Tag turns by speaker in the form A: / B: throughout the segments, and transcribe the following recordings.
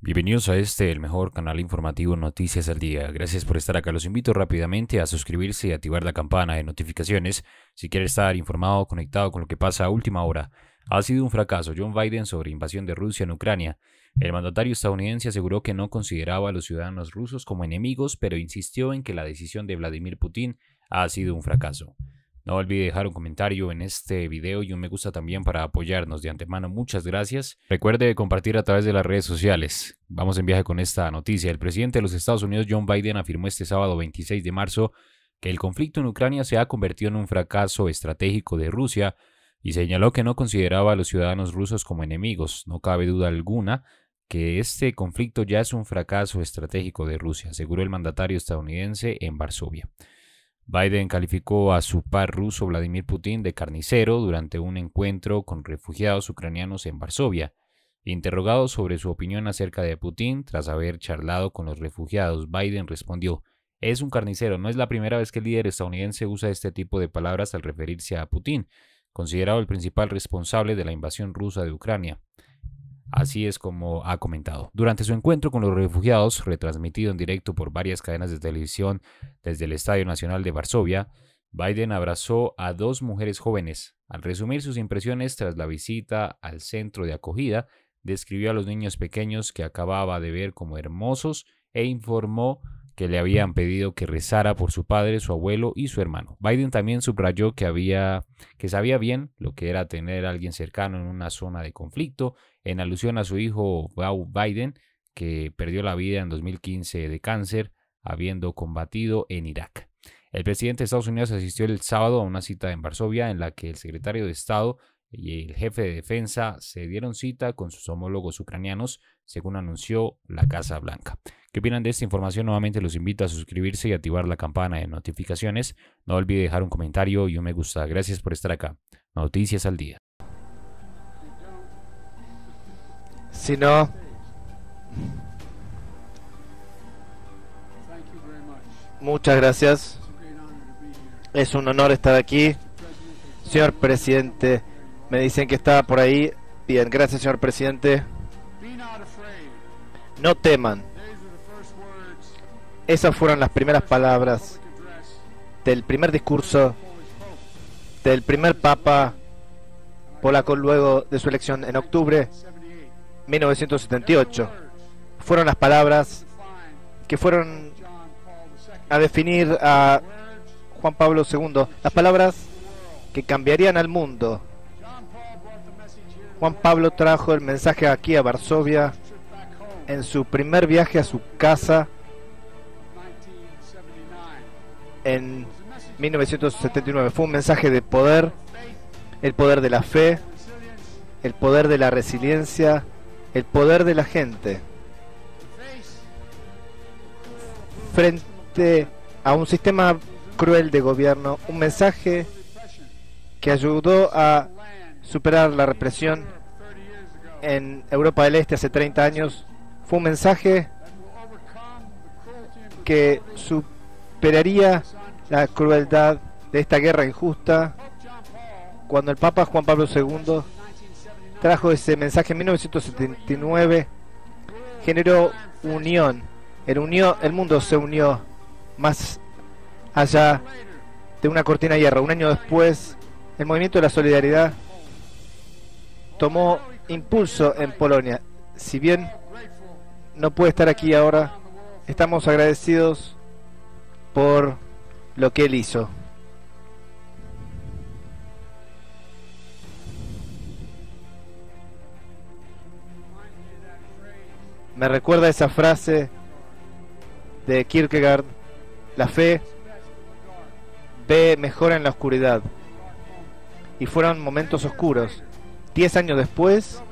A: Bienvenidos a este, el mejor canal informativo Noticias al Día. Gracias por estar acá. Los invito rápidamente a suscribirse y activar la campana de notificaciones si quiere estar informado, conectado con lo que pasa a última hora. Ha sido un fracaso John Biden sobre invasión de Rusia en Ucrania. El mandatario estadounidense aseguró que no consideraba a los ciudadanos rusos como enemigos, pero insistió en que la decisión de Vladimir Putin ha sido un fracaso. No olvide dejar un comentario en este video y un me gusta también para apoyarnos de antemano. Muchas gracias. Recuerde compartir a través de las redes sociales. Vamos en viaje con esta noticia. El presidente de los Estados Unidos, John Biden, afirmó este sábado 26 de marzo que el conflicto en Ucrania se ha convertido en un fracaso estratégico de Rusia y señaló que no consideraba a los ciudadanos rusos como enemigos. No cabe duda alguna que este conflicto ya es un fracaso estratégico de Rusia, aseguró el mandatario estadounidense en Varsovia. Biden calificó a su par ruso Vladimir Putin de carnicero durante un encuentro con refugiados ucranianos en Varsovia. Interrogado sobre su opinión acerca de Putin tras haber charlado con los refugiados, Biden respondió, es un carnicero, no es la primera vez que el líder estadounidense usa este tipo de palabras al referirse a Putin, considerado el principal responsable de la invasión rusa de Ucrania. Así es como ha comentado. Durante su encuentro con los refugiados, retransmitido en directo por varias cadenas de televisión desde el Estadio Nacional de Varsovia, Biden abrazó a dos mujeres jóvenes. Al resumir sus impresiones tras la visita al centro de acogida, describió a los niños pequeños que acababa de ver como hermosos e informó que le habían pedido que rezara por su padre, su abuelo y su hermano. Biden también subrayó que había que sabía bien lo que era tener a alguien cercano en una zona de conflicto, en alusión a su hijo Biden, que perdió la vida en 2015 de cáncer, habiendo combatido en Irak. El presidente de Estados Unidos asistió el sábado a una cita en Varsovia en la que el secretario de Estado y el jefe de defensa se dieron cita con sus homólogos ucranianos, según anunció la Casa Blanca. ¿Qué opinan de esta información? Nuevamente los invito a suscribirse y activar la campana de notificaciones. No olvide dejar un comentario y un me gusta. Gracias por estar acá. Noticias al día.
B: Si no... Muchas gracias. Es un honor estar aquí. Señor presidente me dicen que está por ahí. Bien, gracias señor presidente. No teman. Esas fueron las primeras palabras del primer discurso del primer papa polaco luego de su elección en octubre 1978. Fueron las palabras que fueron a definir a Juan Pablo II, las palabras que cambiarían al mundo Juan Pablo trajo el mensaje aquí a Varsovia en su primer viaje a su casa en 1979. Fue un mensaje de poder, el poder de la fe, el poder de la resiliencia, el poder de la gente. Frente a un sistema cruel de gobierno, un mensaje que ayudó a superar la represión en Europa del Este hace 30 años. Fue un mensaje que superaría la crueldad de esta guerra injusta cuando el Papa Juan Pablo II trajo ese mensaje en 1979 generó unión. El, unió, el mundo se unió más allá de una cortina de hierro. Un año después el movimiento de la solidaridad tomó impulso en Polonia. Si bien no puede estar aquí ahora, estamos agradecidos por lo que él hizo. Me recuerda esa frase de Kierkegaard, la fe ve mejor en la oscuridad. Y fueron momentos oscuros, Diez años después,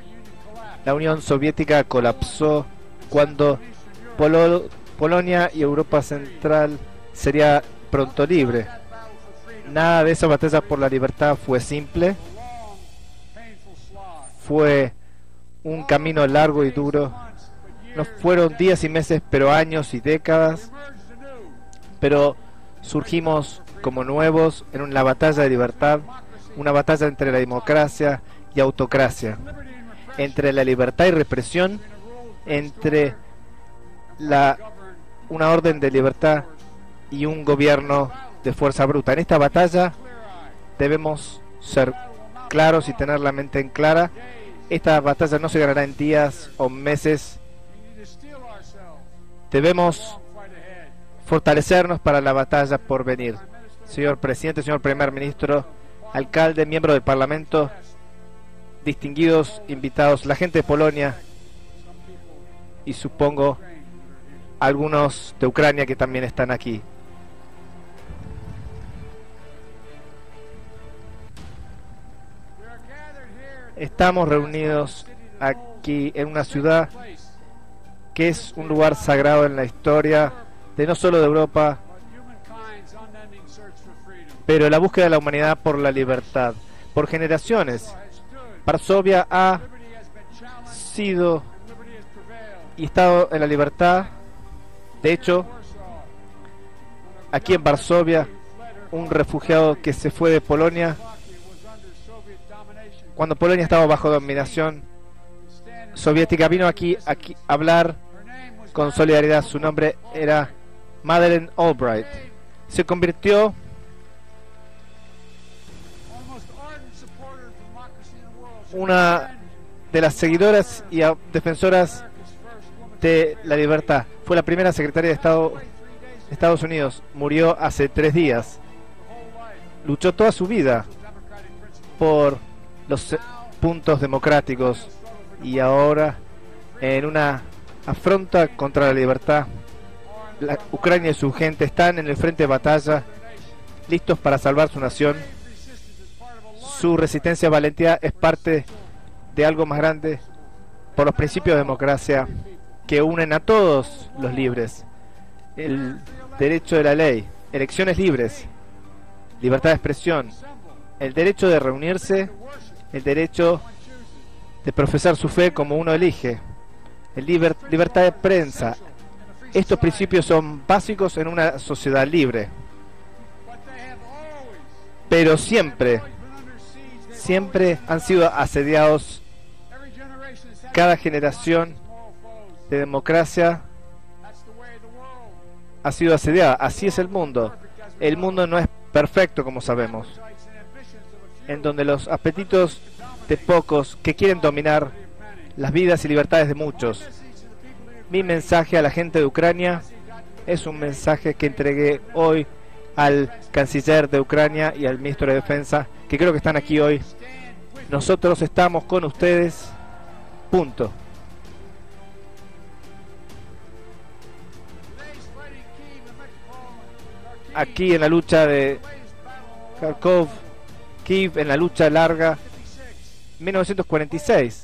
B: la Unión Soviética colapsó cuando Polonia y Europa Central sería pronto libre. Nada de esa batalla por la libertad fue simple. Fue un camino largo y duro. No fueron días y meses, pero años y décadas. Pero surgimos como nuevos en una batalla de libertad, una batalla entre la democracia y autocracia, entre la libertad y represión, entre la, una orden de libertad y un gobierno de fuerza bruta. En esta batalla debemos ser claros y tener la mente en clara. Esta batalla no se ganará en días o meses. Debemos fortalecernos para la batalla por venir. Señor presidente, señor primer ministro, alcalde, miembro del parlamento, distinguidos invitados, la gente de Polonia y supongo algunos de Ucrania que también están aquí. Estamos reunidos aquí en una ciudad que es un lugar sagrado en la historia de no solo de Europa, pero la búsqueda de la humanidad por la libertad. Por generaciones, Varsovia ha sido y estado en la libertad. De hecho, aquí en Varsovia, un refugiado que se fue de Polonia, cuando Polonia estaba bajo dominación soviética, vino aquí, aquí a hablar con solidaridad. Su nombre era Madeleine Albright. Se convirtió una de las seguidoras y defensoras de la libertad. Fue la primera secretaria de Estado de Estados Unidos. Murió hace tres días. Luchó toda su vida por los puntos democráticos y ahora en una afronta contra la libertad. La Ucrania y su gente están en el frente de batalla, listos para salvar su nación. Su resistencia valentía es parte de algo más grande por los principios de democracia que unen a todos los libres. El derecho de la ley, elecciones libres, libertad de expresión, el derecho de reunirse, el derecho de profesar su fe como uno elige, el libertad de prensa. Estos principios son básicos en una sociedad libre. Pero siempre, siempre han sido asediados cada generación de democracia ha sido asediada. Así es el mundo. El mundo no es perfecto, como sabemos. En donde los apetitos de pocos que quieren dominar las vidas y libertades de muchos. Mi mensaje a la gente de Ucrania es un mensaje que entregué hoy al canciller de Ucrania y al ministro de Defensa, que creo que están aquí hoy. Nosotros estamos con ustedes. Punto. aquí en la lucha de Kharkov, Kiev en la lucha larga, 1946.